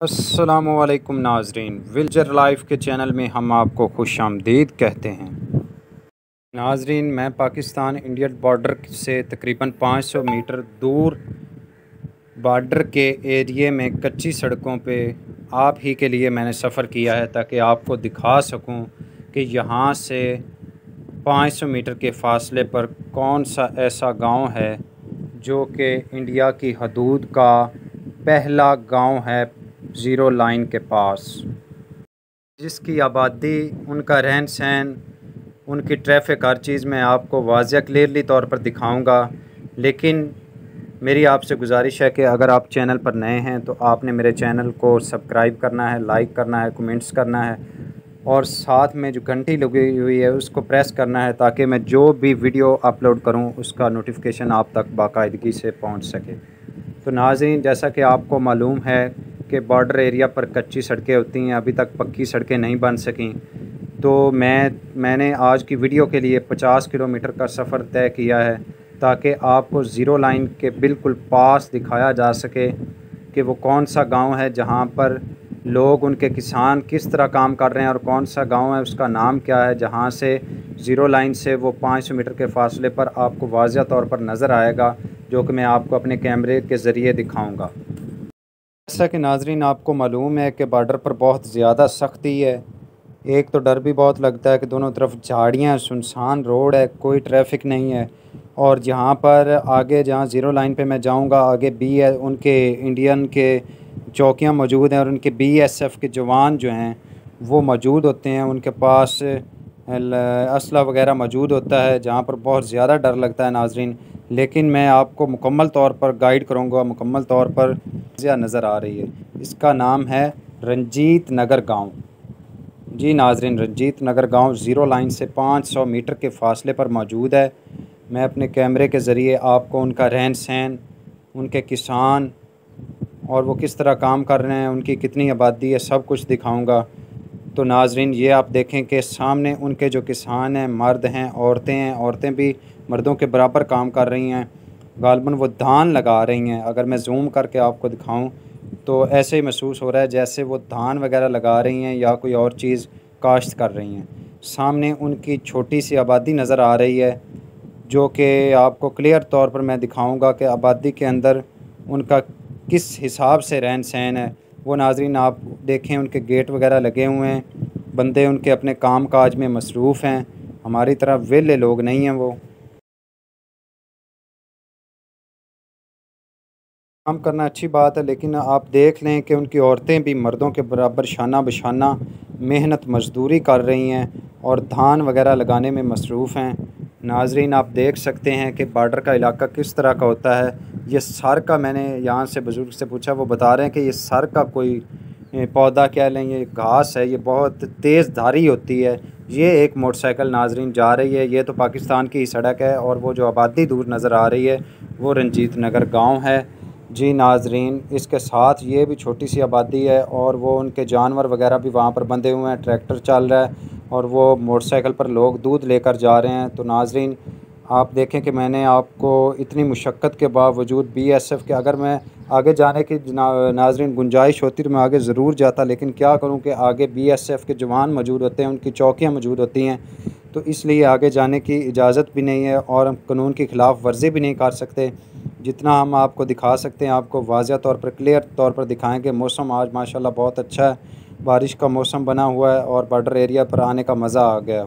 असलकुम नाजरीन। विलजर लाइफ के चैनल में हम आपको खुश आमदीद कहते हैं। नाजरीन, मैं पाकिस्तान इंडियन बॉर्डर से तकरीबन 500 मीटर दूर बॉर्डर के एरिए में कच्ची सड़कों पे आप ही के लिए मैंने सफ़र किया है ताकि आपको दिखा सकूँ कि यहाँ से 500 मीटर के फासले पर कौन सा ऐसा गाँव है जो कि इंडिया की हदूद का पहला गाँव है ज़ीरो लाइन के पास। जिसकी आबादी, उनका रहन सहन उनकी ट्रैफ़िक हर चीज़ में आपको वाज क्लियरली तौर पर दिखाऊँगा। लेकिन मेरी आपसे गुजारिश है कि अगर आप चैनल पर नए हैं तो आपने मेरे चैनल को सब्सक्राइब करना है, लाइक करना है, कमेंट्स करना है, और साथ में जो घंटी लगी हुई है, उसको प्रेस करना है, ताकि मैं जो भी वीडियो अपलोड करूँ, उसका नोटिफिकेशन आप तक बाकायदगी से पहुँच सके। तो नाजीन जैसा कि आपको मालूम है कि बॉर्डर एरिया पर कच्ची सड़कें होती हैं, अभी तक पक्की सड़कें नहीं बन सकें। तो मैं, मैंने आज की वीडियो के लिए 50 किलोमीटर का सफ़र तय किया है, ताकि आपको ज़ीरो लाइन के बिल्कुल पास दिखाया जा सके कि वो कौन सा गाँव है जहाँ पर लोग उनके किसान किस तरह काम कर रहे हैं और कौन सा गाँव है, उसका नाम क्या है, जहाँ से ज़ीरो लाइन से वो 500 मीटर के फासले पर आपको वाजिया तौर पर नज़र आएगा, जो कि मैं आपको अपने कैमरे के ज़रिए दिखाऊँगा। जैसा कि नाजरीन, आपको मालूम है कि बॉर्डर पर बहुत ज़्यादा सख्ती है। एक तो डर भी बहुत लगता है कि दोनों तरफ़ झाड़ियाँ सुनसान रोड है, कोई ट्रैफ़िक नहीं है। और जहाँ पर आगे जहाँ ज़ीरो लाइन पे मैं जाऊँगा, आगे बी है, उनके इंडियन के चौकियाँ मौजूद हैं और उनके बी एस एफ़ के जवान जो हैं, वो मौजूद होते हैं। उनके पास असला वगैरह मौजूद होता है, जहाँ पर बहुत ज़्यादा डर लगता है नाजरीन। लेकिन मैं आपको मुकम्मल तौर पर गाइड करूँगा, मुकम्मल तौर पर नज़र आ रही है। इसका नाम है रंजीत नगर गाँव। जी नाजरीन, रंजीत नगर गाँव ज़ीरो लाइन से 500 मीटर के फासले पर मौजूद है। मैं अपने कैमरे के ज़रिए आपको उनका रहन सहन, उनके किसान और वो किस तरह काम कर रहे हैं, उनकी कितनी आबादी है, सब कुछ दिखाऊँगा। तो नाजरीन, ये आप देखें कि सामने उनके जो किसान हैं, मर्द हैं, औरतें हैं, औरतें भी मर्दों के बराबर काम कर रही हैं, गालबन वो धान लगा रही हैं। अगर मैं जूम करके आपको दिखाऊँ तो ऐसे ही महसूस हो रहा है जैसे वो धान वगैरह लगा रही हैं या कोई और चीज़ काश्त कर रही हैं। सामने उनकी छोटी सी आबादी नज़र आ रही है, जो कि आपको क्लियर तौर पर मैं दिखाऊँगा कि आबादी के अंदर उनका किस हिसाब से रहन सहन है। वो नाजरीन, आप देखें, उनके गेट वगैरह लगे हुए हैं। बंदे उनके अपने काम काज में मसरूफ़ हैं। हमारी तरह वेले लोग नहीं हैं वो। काम करना अच्छी बात है, लेकिन आप देख लें कि उनकी औरतें भी मर्दों के बराबर शाना बशाना मेहनत मजदूरी कर रही हैं और धान वगैरह लगाने में मसरूफ़ हैं। नाजरीन, आप देख सकते हैं कि बार्डर का इलाका किस तरह का होता है। ये सर का मैंने यहाँ से बुज़ुर्ग से पूछा, वो बता रहे हैं कि ये सर का कोई पौधा कह लें, ये घास है, ये बहुत तेज़ धारी होती है। ये एक मोटरसाइकिल नाजरीन जा रही है, ये तो पाकिस्तान की ही सड़क है और वो जो आबादी दूर नज़र आ रही है, वो रंजीत नगर गाँव है। जी नाजरीन, इसके साथ ये भी छोटी सी आबादी है और वो उनके जानवर वगैरह भी वहाँ पर बंधे हुए हैं, ट्रैक्टर चल रहा है और वो मोटरसाइकिल पर लोग दूध लेकर जा रहे हैं। तो नाजरीन आप देखें कि मैंने आपको इतनी मुशक्क़त के बावजूद बीएसएफ़ के अगर मैं आगे जाने की नाजरीन गुंजाइश होती तो मैं आगे ज़रूर जाता, लेकिन क्या करूँ कि आगे बीएसएफ़ के जवान मौजूद होते हैं, उनकी चौकियाँ मौजूद होती हैं तो इसलिए आगे जाने की इजाज़त भी नहीं है और हम कानून की ख़िलाफ़ वर्जी भी नहीं कर सकते। जितना हम आपको दिखा सकते हैं, आपको वाजह तौर पर, क्लियर तौर पर दिखाएँगे मौसम आज माशा बहुत अच्छा है, बारिश का मौसम बना हुआ है और बॉर्डर एरिया पर आने का मज़ा आ गया।